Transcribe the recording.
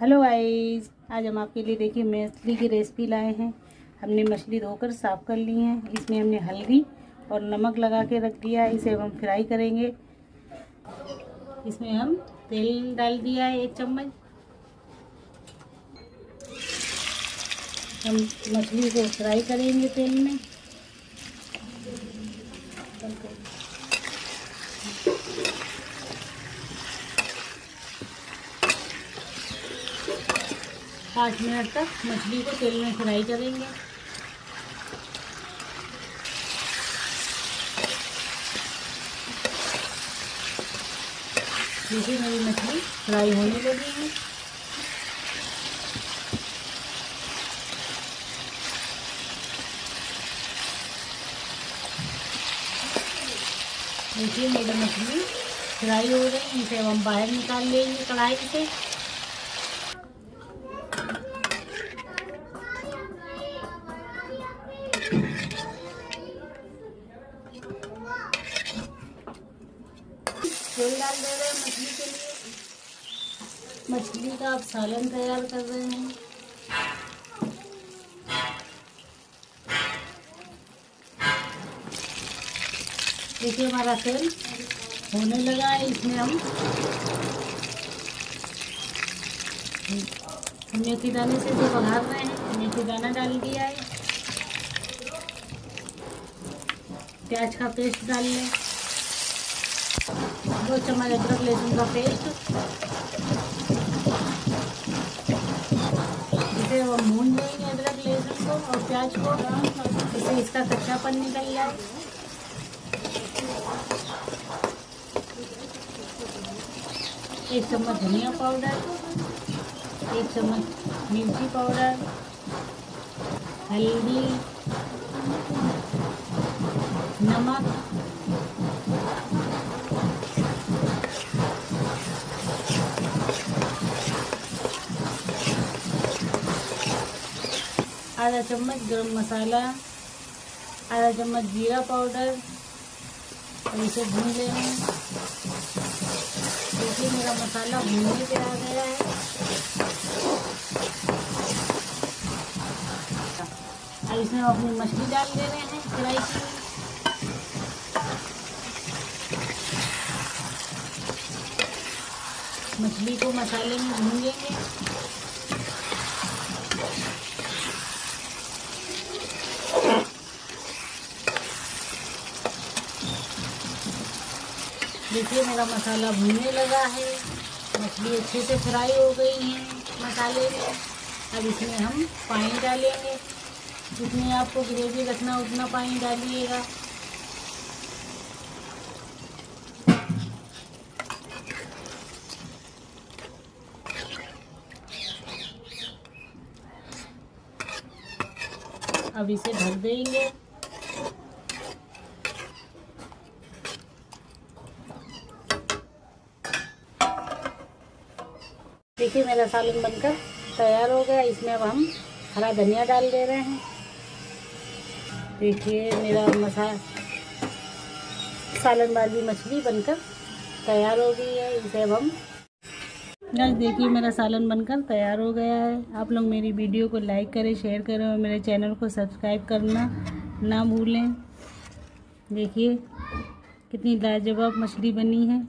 Hello guys, आज हम आपके लिए देखिए मछली की रेसिपी लाए हैं। हमने मछली धोकर साफ़ कर ली है, इसमें हमने हल्दी और नमक लगा के रख दिया है, इसे हम फ्राई करेंगे। इसमें हम तेल डाल दिया है एक चम्मच। हम मछली को फ्राई करेंगे तेल में। पाँच मिनट तक मछली को तेल में फ्राई करेंगे। देखिए मेरी मछली फ्राई होने लगी है। देखिए मेरी मछली फ्राई हो गई इसे हम बाहर निकाल लेंगे कढ़ाई से। तेल डाल दे रहे हैं मछली के लिए। मछली का आप सालन तैयार कर रहे हैं। देखिए हमारा तेल होने लगा है, इसमें हम मेथी दाने से जो बघार रहे हैं मेथी दाना डाल दिया है। प्याज का पेस्ट डाल लें। दो चम्मच अदरक लहसुन का पेस्ट इसे वो भून देंगे अदरक लहसुन को और प्याज को इसे इसका कच्चापन निकल जाए एक चम्मच धनिया पाउडर, एक चम्मच मिर्ची पाउडर, हल्दी, नमक आधा चम्मच गरम मसाला, आधा चम्मच जीरा पाउडर, और इसे भून लेंगे। देखिए, मेरा मसाला भूनने पे आ गया है। अब इसमें हम अपनी मछली डाल दे रहे हैं फ्राई की। मछली को मसाले में भून लेंगे। देखिए मेरा मसाला भूनने लगा है। मछली अच्छे से फ्राई हो गई है मसाले में। अब इसमें हम पानी डालेंगे। जितने आपको ग्रेवी रखना उतना पानी डालिएगा। अब इसे ढक देंगे। देखिए, मेरा सालन बनकर तैयार हो गया। इसमें अब हम हरा धनिया डाल दे रहे हैं। देखिए, मेरा मसा, सालन वाली मछली बनकर तैयार हो गई है। इसे अब हम गाइस देखिए, मेरा सालन बनकर तैयार हो गया है। आप लोग मेरी वीडियो को लाइक करें शेयर करें और मेरे चैनल को सब्सक्राइब करना ना भूलें। देखिए, कितनी लाजवाब मछली बनी है।